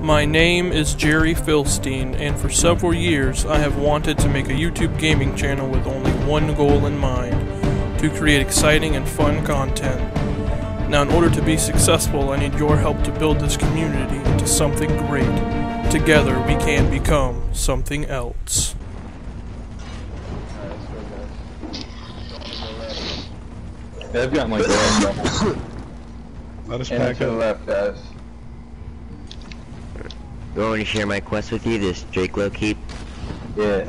My name is Jerry Philstein, and for several years I have wanted to make a YouTube gaming channel with only one goal in mind to create exciting and fun content. Now, in order to be successful, I need your help to build this community into something great. Together, we can become something else. They've gotten like the Let us and pack to up. left, guys. You want to share my quest with you, this Drakelow keep? Yeah.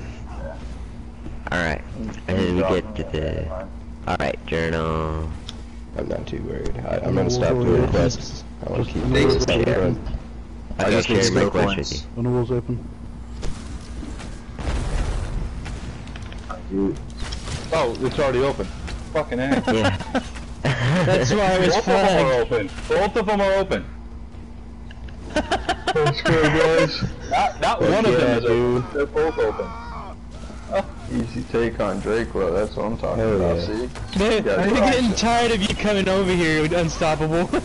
Alright. And then we get to the... Alright, journal. I'm not too worried. I, I'm gonna stop doing quests. I want to keep Thanks, doing stuff Jared. front. I I just just need shared my skill quest with you. When the wall's open. Oh, it's already open. Fucking ass. Yeah. That's why I was Both of them are open. Both of them are open. Let's guys. Not, not one of yeah, them is dude. open. They're both open. Oh. Easy take on Dracula. That's what I'm talking Hell about. yeah. See? They, Yeah, I'm it's getting awesome. tired of you coming over here Unstoppable.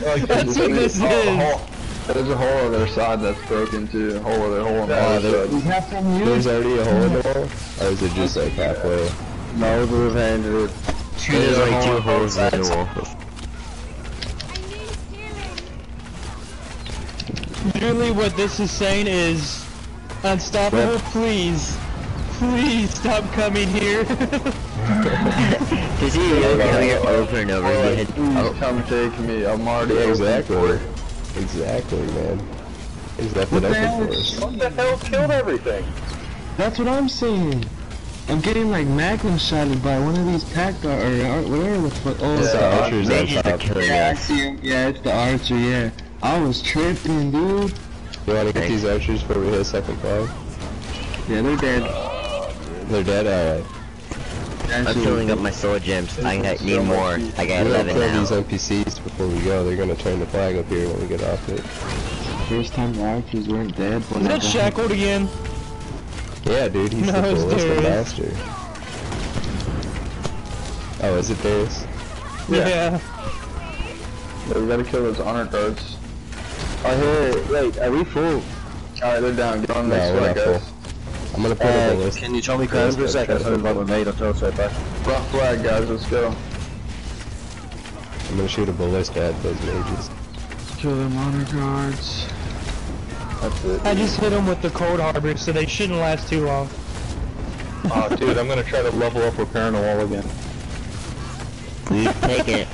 Like, That's what this oh, a is. There's a hole on their side that's broken too. A hole other hole on the Oh, other there- side. There's already a hole in the wall? Or is it just like halfway? No, we've ended it. There's like two holes in the wall. Literally what this is saying is, Unstoppable, please, please stop coming here. Does he really come here over and over oh, again? Oh, come take me. I'm already Yeah, exactly. for. Exactly, man. He's left it open for. What the hell killed everything? That's what I'm saying. I'm getting like magnum shotted by one of these pack or, or whatever the fuck. Oh, It's it's the the archers on mages are top. killing yeah, I us. Yeah, it's the archer. Yeah, I was tripping, dude. You wanna get these archers before we hit a second flag? Yeah, they're dead. They're dead? Alright. I'm filling up my soul gems. I got, need more. I got We don't 11 kill these now. NPCs before we go. They're gonna turn the flag up here when we get off it. First time the archers weren't dead. Is that shackled again? Yeah, dude, he's No, the it's ballistic Darius. bastard. Oh, is it Darius? Yeah. Yeah. Yeah, we gotta kill those honor guards. Oh, here, wait, are we full? Alright, they're down. Get on the No, next we're flag, not guys. I'm gonna put a ballist. Uh, Can you tell me code for a second? I'm about to mate. I'll tell us right back. Rough flag, guys. Let's go. I'm gonna shoot a ballista at those mages. Kill them honor guards. That's it. I just hit them with the cold harbor, so they shouldn't last too long. Oh, dude, I'm gonna try to level up repairing the wall again. We take it.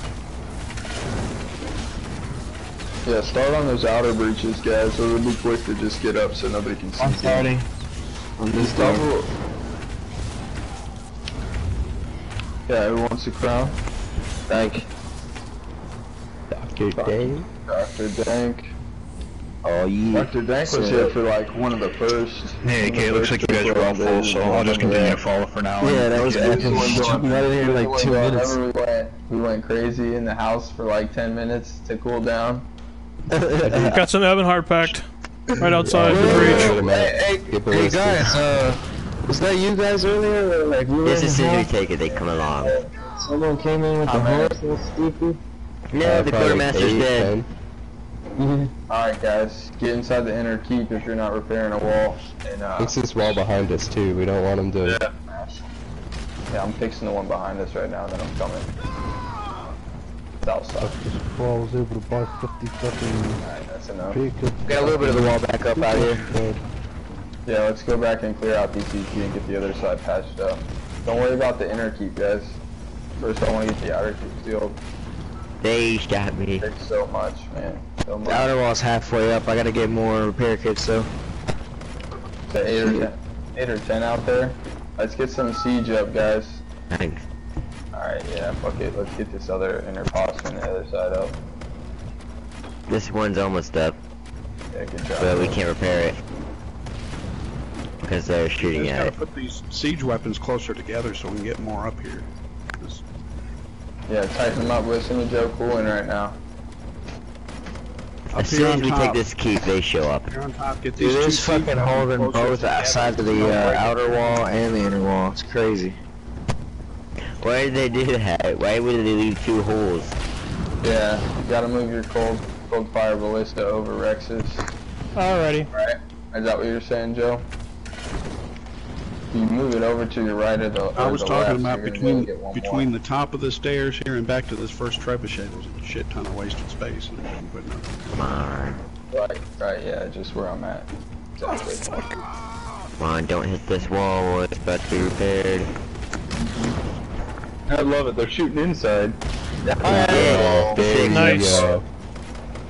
Yeah, start on those outer breaches, guys, so it'll be quick to just get up so nobody can see. I'm starting. On this door. Double. Yeah, who wants a crown? Thank. Dr. Dane? Dr. Dank. Oh, yeah. Dr. Dank was here for like one of the first. Hey, one of okay, the looks like you guys are all full, so I'll just continue to follow for now. Yeah, that was This epic. We doing- got in here like two minutes. remember We went, we went crazy in the house for like 10 minutes to cool down. Got some Ebonheart Pact right outside the breach. get him out. Hey, hey guys, uh, was that you guys earlier? Or, like we were Yes, in as the soon as take it, they come along. someone came in with the man. horse. That's stupid. No, Uh, the probably quartermaster's dead. Alright, guys, get inside the inner keep if you're not repairing a wall. And, uh, Fix this wall behind us too. We don't want them to. yeah, I'm fixing the one behind us right now, then I'm coming. South side. Before I was able to buy 50 fucking Alright, that's enough. big. Got a little bit of the wall back up out here. Yeah, let's go back and clear out DCT and get the other side patched up. Don't worry about the inner keep, guys. First, I want to get the outer keep sealed. They shot me. There's so much, man. So much. The outer wall's halfway up. I gotta get more repair kits though. So eight or ten, eight or ten out there. Let's get some siege up, guys. Thanks. All right, yeah, fuck it. Let's get this other inner post on the other side up. This one's almost up, Yeah, good job. but we can't repair it. Because they're shooting Just at gotta it. put these siege weapons closer together so we can get more up here. 'Cause Yeah, tighten them up. Listen to Joe Coolin right now. As soon as on we take this keep, they show up. Here on top, get these Dude, there's two siege fucking weapons holes in closer both together. sides of the uh, outer wall and the inner wall. It's crazy. Why did they do that? Why would they leave two holes? Yeah, you gotta move your cold cold fire ballista over Rex's. Alrighty. Right? Is that what you're saying, Joe? You move it over to your right or the I was the talking left, about you're gonna be able between to get one between more. the top of the stairs here and back to this first trebuchet. There's a shit ton of wasted space. And I didn't put nothing. Come on. Right, right, yeah, just where I'm at. Exactly. Come on, don't hit this wall. It's about to be repaired. Mm-hmm. I love it. They're shooting inside. Oh, yeah, There sick. you Nice. go.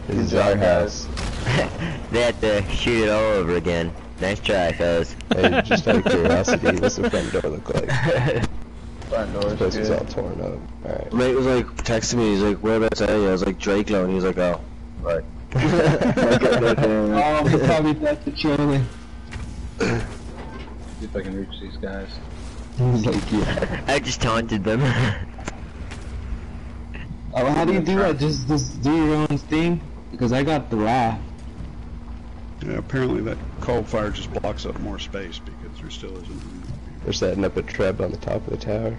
This is our house. they had to shoot it all over again. Nice try, fellas. Hey, just out of curiosity, what's the front door look like? Front door. This place is good. all torn up. Alright. Mate was like texting me. He's like, "Whereabouts are you?" I was like, "Drakelow," and he was like, "Oh, right." Oh, he um, probably thought the trolling. See if I can reach these guys. He's like, yeah. I just taunted them. Oh, how do you do that? Just, just do your own thing? Because I got the raft. Yeah, apparently that cold fire just blocks up more space because there still isn't. room up here. We're setting up a trap on the top of the tower.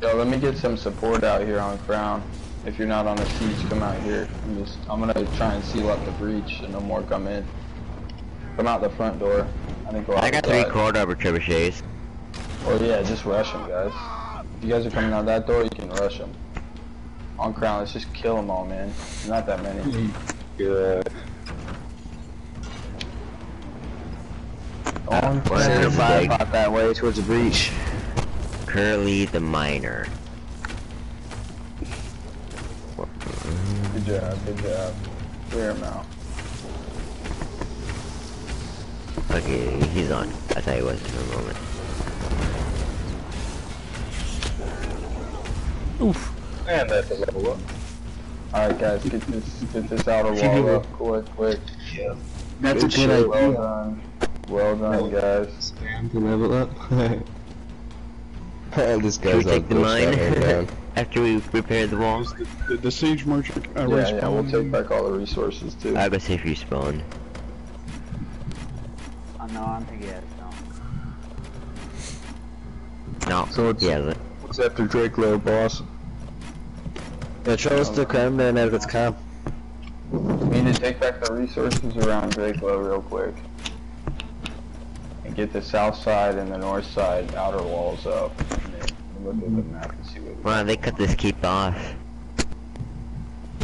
Yo, let me get some support out here on Crown. If you're not on the siege, come out here. I'm just, I'm gonna try and seal up the breach so no more come in. Come out the front door. I think go I got three outside. quarter over trebuchets. Oh yeah, just rush them, guys. If you guys are coming out that door, you can rush them. On Crown, let's just kill them all, man. Not that many. Mm-hmm. Good. On One Center is five, that way towards the breach. Curly the Miner. Good job, good job. Clear him out. Okay, he's on. I thought he was for a moment. Oof. And that's a level up. Alright guys, get this get this outer wall up quick, quick. Yeah. That's a good shit, Well done. Well done, guys. Spam to level up. this Should we guy's all take the mine? After we repair the wall? The, the siege merchant uh, Yeah, yeah, we'll take back all the resources too. I'll go see if you spawned. No. So it's- yeah, but- What's after Drakelow, boss? Yeah, show us the crime man at its camp. We need to take back the resources around Drakelow real quick. And get the south side and the north side outer walls up. And then Look at the map and see what we Wow, they cut this keep off.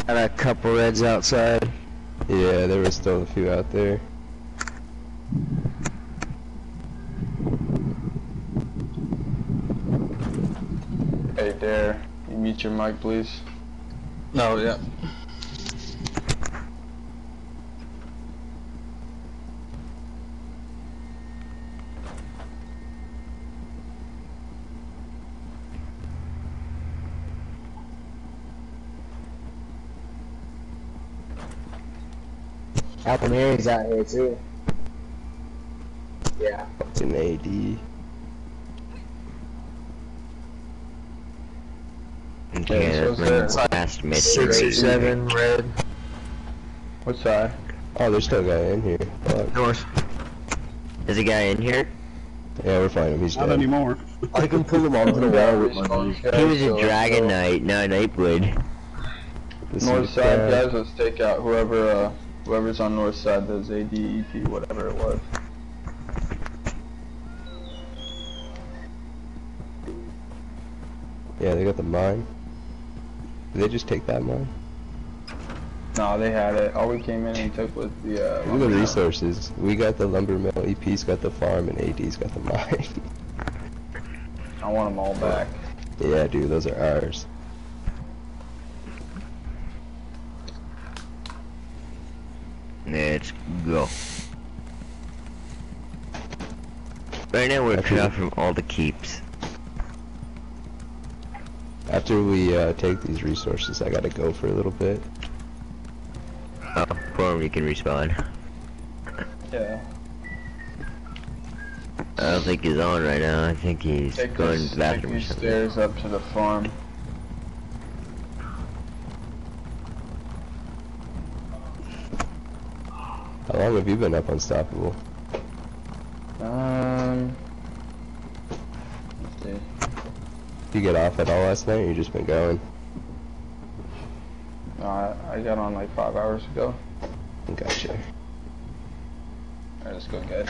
Got a couple reds outside. Yeah, there was still a few out there. Hey Dare, you mute your mic please. No, yeah. Alpamary's out here too. Yeah. It's an AD. Okay, so that's it's, my last mission. Six or seven red. What side? Oh, there's still a guy in here. Fuck. North. There's a guy in here? Yeah, we're finding him. He's Not dead. anymore. I can pull him onto the wall with my Respawn, knees. He was a Dragon Knight, not a Nightwood. This North side crowd. guys, let's take out whoever uh whoever's on north side does AD, EP, whatever it was. Yeah, they got the mine. Did they just take that mine? No, they had it. All we came in and took was the uh Look at the resources. We got the lumber mill, EP's got the farm, and AD's got the mine. I want them all back. yeah, dude, those are ours. Let's go. Right now we're cut off from all the keeps. After we uh, take these resources, I gotta go for a little bit. Oh, Form, you can respawn. Yeah. I don't think he's on right now. I think he's Take going these, to the bathroom or these stairs up to the farm. How long have you been up Unstoppable? You get off at all last night, you just been going? No, I, I got on like five hours ago. Gotcha. Alright, let's go, guys.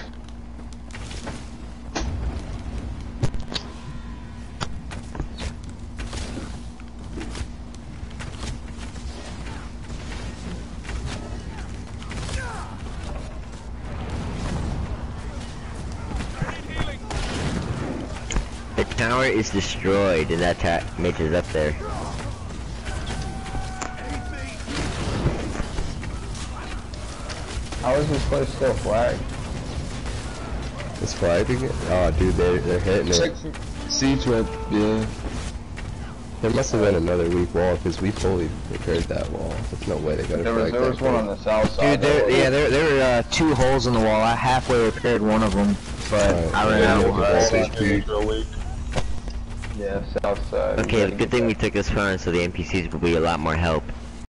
The tower is destroyed and that ta mage is up there. How is this place still flagged? It's flagging it? Oh, dude, they're, they're hitting Check it. for siege web, yeah. There must have been another weak wall, because we fully repaired that wall. There's no way they got to There was flag there was one on the south Dude, side. there, yeah, there, there were uh, two holes in the wall. I halfway repaired one of them, but Alright, I ran yeah, out of at wood. that HP. Yeah, south side. Okay, good thing we took this far so the NPCs will be a lot more help.